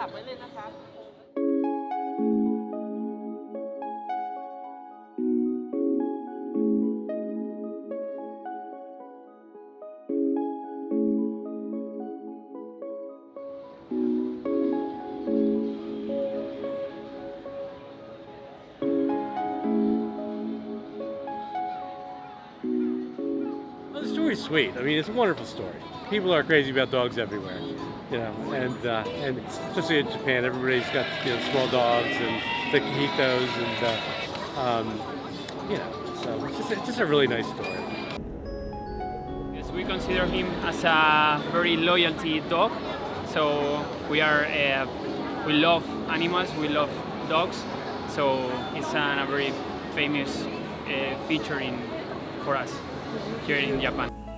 ศัพท์ไว้เลยนะครั Well, the story's sweet. I mean, it's a wonderful story. People are crazy about dogs everywhere, you know, and uh, and especially in Japan, everybody's got you know small dogs and the and uh, um, you know, so it's just, it's just a really nice story. Yes, we consider him as a very loyalty dog. So we are uh, we love animals, we love dogs. So it's a, a very famous uh, feature in for us here in Japan.